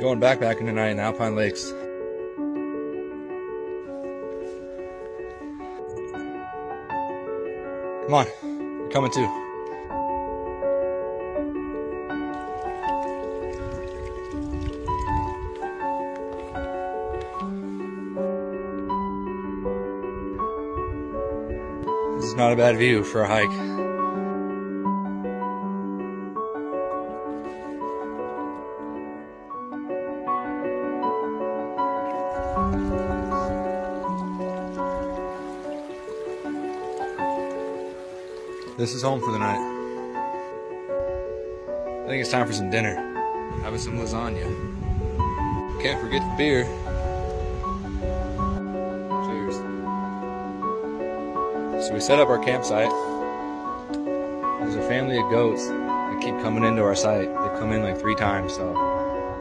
Going backpacking tonight in the Alpine Lakes. Come on, we're coming too. This is not a bad view for a hike. This is home for the night. I think it's time for some dinner. Having some lasagna. Can't forget the beer. Cheers. So we set up our campsite. There's a family of goats that keep coming into our site. They come in like three times, so